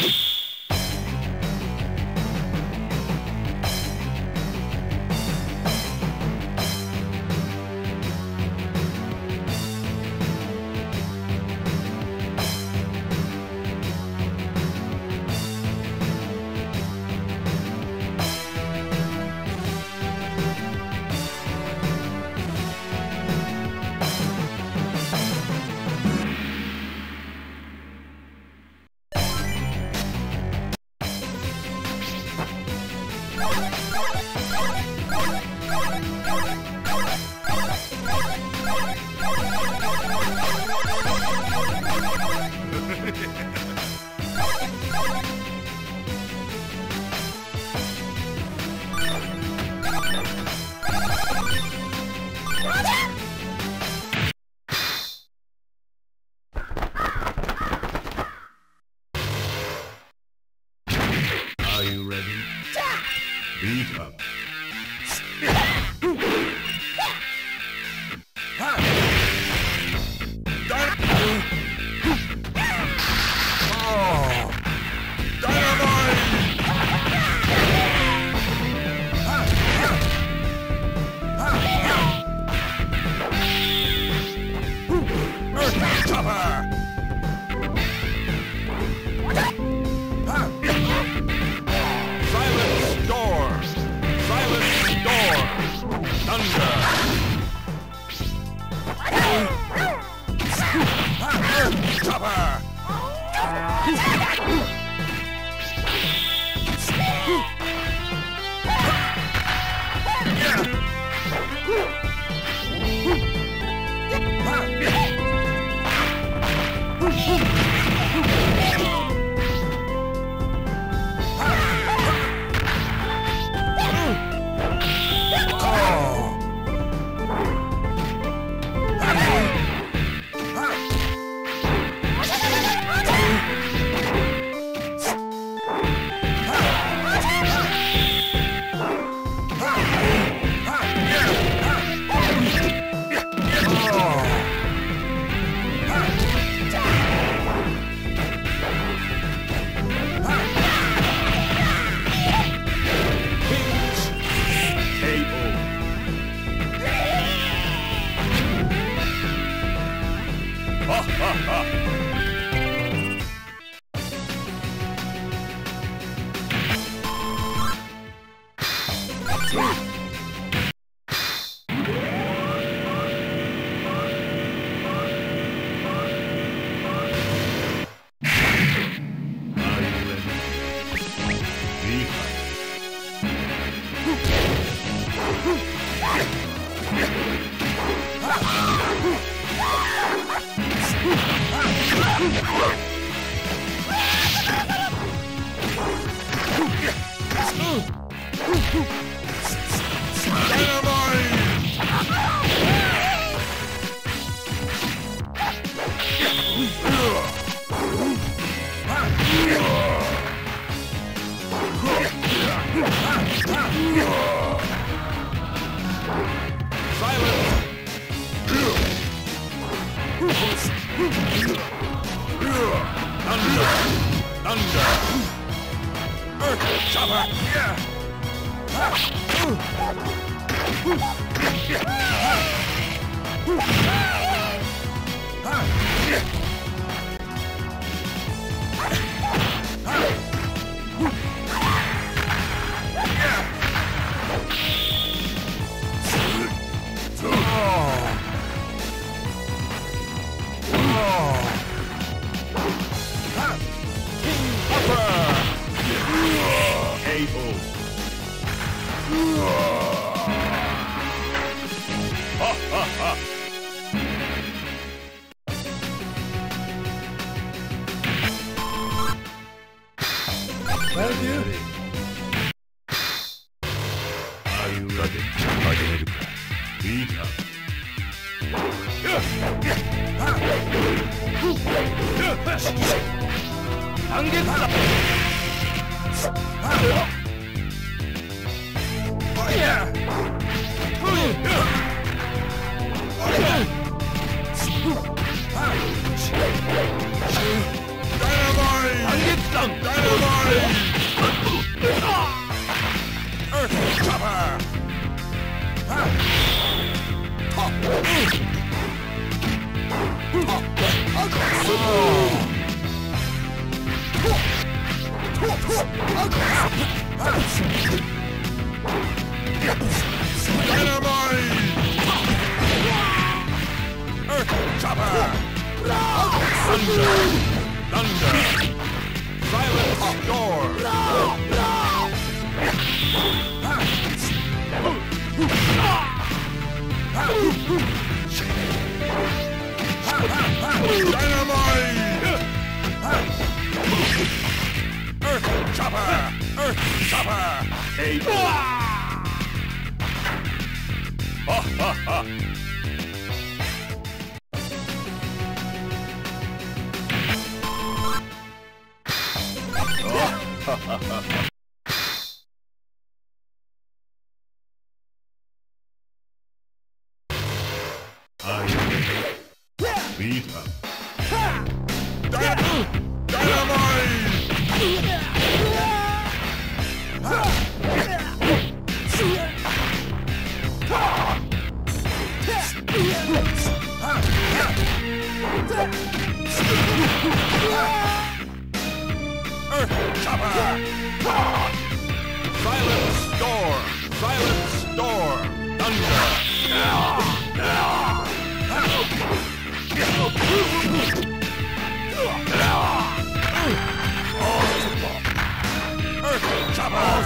you Hmm. Thunder! Thunder! Earth chopper! Yeah! Dynamite! Earth Chopper! Earth Chopper! Ha ha ha! cover! Silent Storm! Silent Storm! Thunder! Earth Chopper!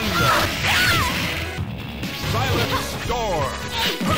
thunder. Silent storm.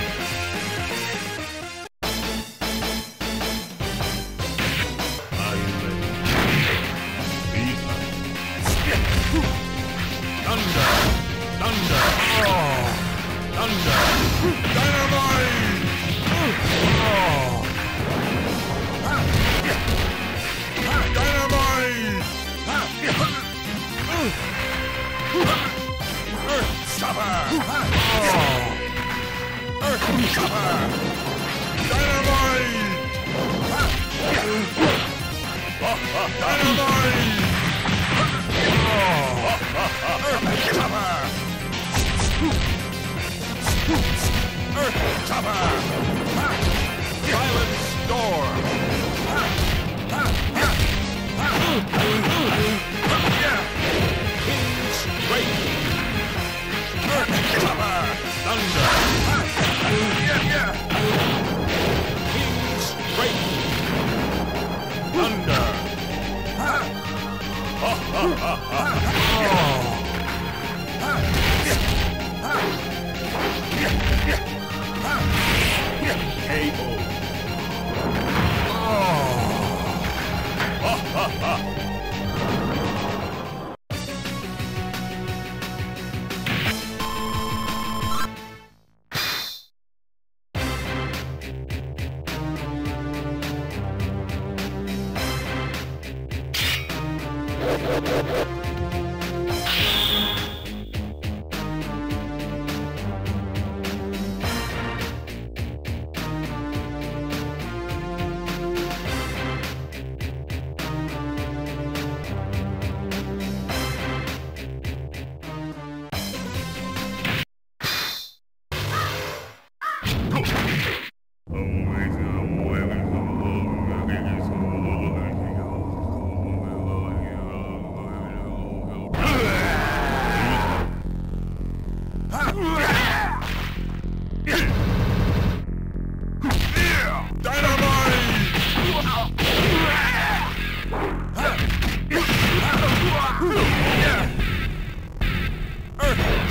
Earth Chopper! Silent Storm! Oh.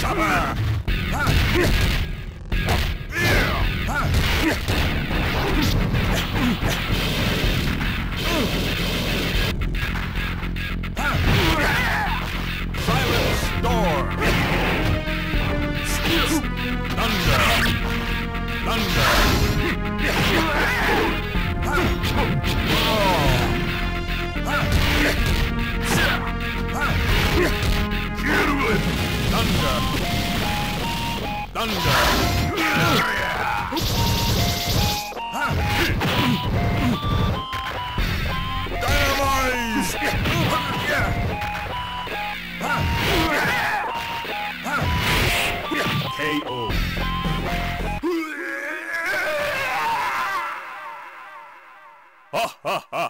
잡아! Thunder! Thunder! KO. Ha ha ha!